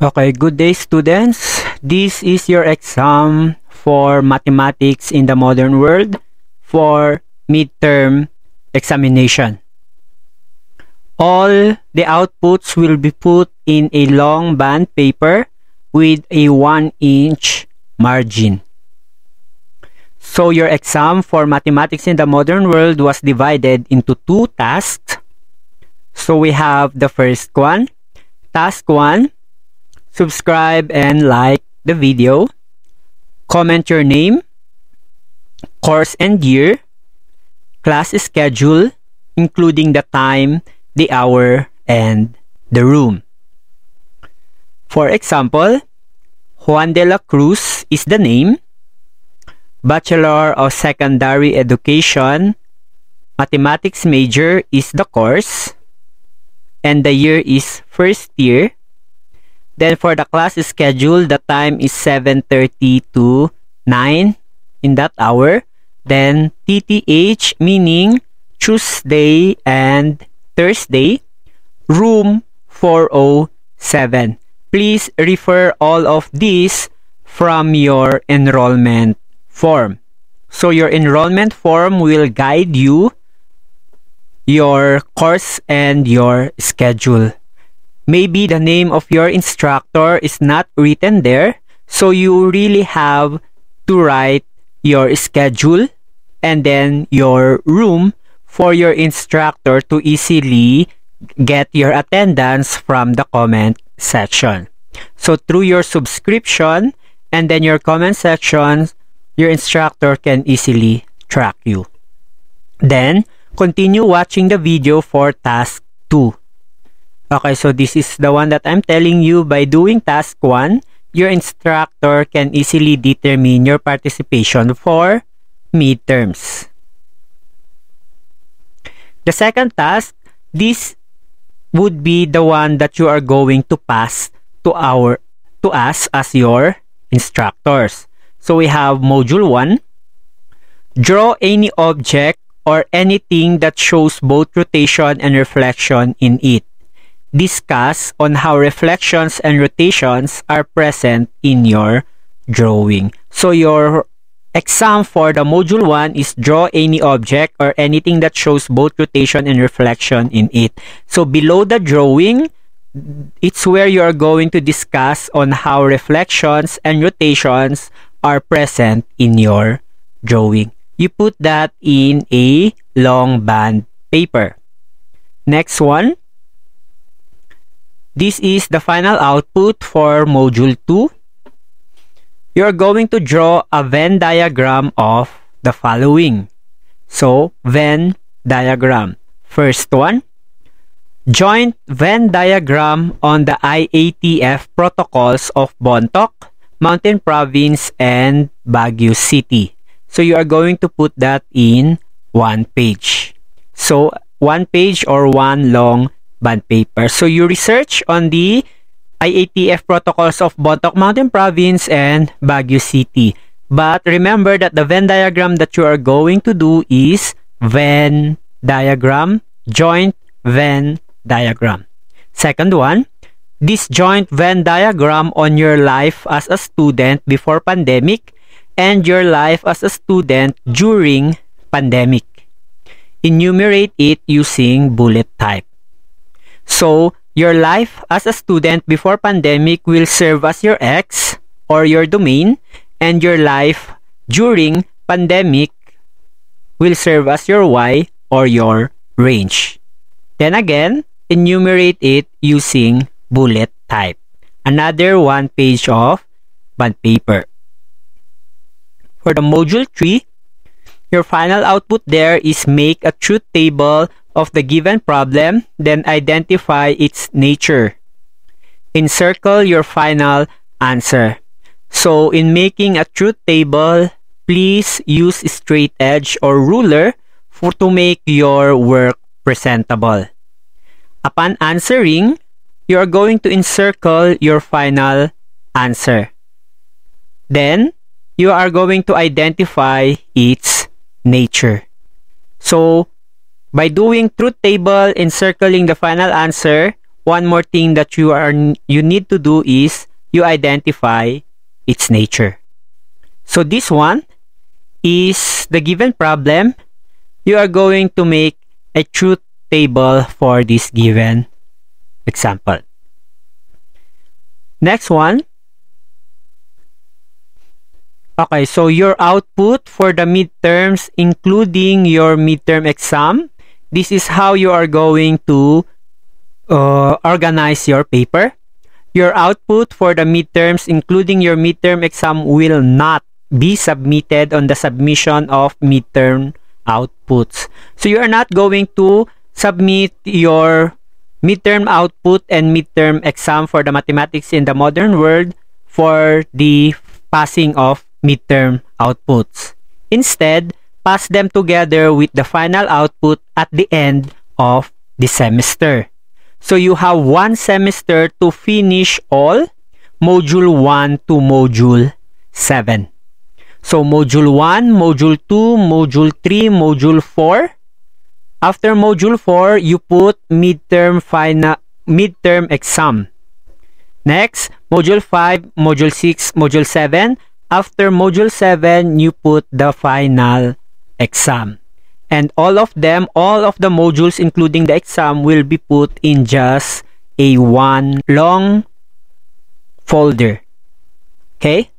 Okay, good day students. This is your exam for mathematics in the modern world for midterm examination. All the outputs will be put in a long bond paper with a 1 inch margin. So your exam for mathematics in the modern world was divided into two tasks. So we have the first one. Task 1 subscribe and like the video, comment your name, course and year, class schedule, including the time, the hour, and the room. For example, Juan de la Cruz is the name, Bachelor of Secondary Education, Mathematics major is the course, and the year is first year, Then for the class schedule, the time is 7.30 to 9 in that hour. Then TTH meaning Tuesday and Thursday. Room 407. Please refer all of these from your enrollment form. So your enrollment form will guide you your course and your schedule. Maybe the name of your instructor is not written there, so you really have to write your schedule and then your room for your instructor to easily get your attendance from the comment section. So through your subscription and then your comment section, your instructor can easily track you. Then, continue watching the video for task 2. Okay, so this is the one that I'm telling you by doing task 1, your instructor can easily determine your participation for midterms. The second task, this would be the one that you are going to pass to our to us as your instructors. So we have module 1, draw any object or anything that shows both rotation and reflection in it discuss on how reflections and rotations are present in your drawing. So your exam for the module 1 is draw any object or anything that shows both rotation and reflection in it. So below the drawing, it's where you are going to discuss on how reflections and rotations are present in your drawing. You put that in a long bond paper. Next one, this is the final output for Module 2. You're going to draw a Venn diagram of the following. So, Venn diagram. First one, joint Venn diagram on the IATF protocols of Bontoc, Mountain Province, and Baguio City. So, you are going to put that in one page. So, one page or one long bond paper. So you research on the IATF protocols of Bontoc Mountain Province and Baguio City. But remember that the Venn diagram that you are going to do is Venn diagram, joint Venn diagram. Second one, this joint Venn diagram on your life as a student before pandemic and your life as a student during pandemic. Enumerate it using bullet type. So, your life as a student before pandemic will serve as your X or your domain and your life during pandemic will serve as your Y or your range. Then again, enumerate it using bullet type. Another one page of bond paper. For the module 3, your final output there is make a truth table of the given problem, then identify its nature. Encircle your final answer. So in making a truth table, please use straight edge or ruler for to make your work presentable. Upon answering, you are going to encircle your final answer. Then, you are going to identify its nature. So, by doing truth table, encircling the final answer, one more thing that you are you need to do is you identify its nature. So this one is the given problem. You are going to make a truth table for this given example. Next one. Okay, so your output for the midterms, including your midterm exam, this is how you are going to uh, organize your paper. Your output for the midterms, including your midterm exam, will not be submitted on the submission of midterm outputs. So you are not going to submit your midterm output and midterm exam for the mathematics in the modern world for the passing of midterm outputs. Instead, pass them together with the final output at the end of the semester. So you have one semester to finish all module 1 to module 7. So module 1, module 2, module 3, module 4. After module 4, you put midterm final midterm exam. Next, module 5, module 6, module 7. After module 7, you put the final exam. And all of them, all of the modules including the exam will be put in just a one long folder. Okay?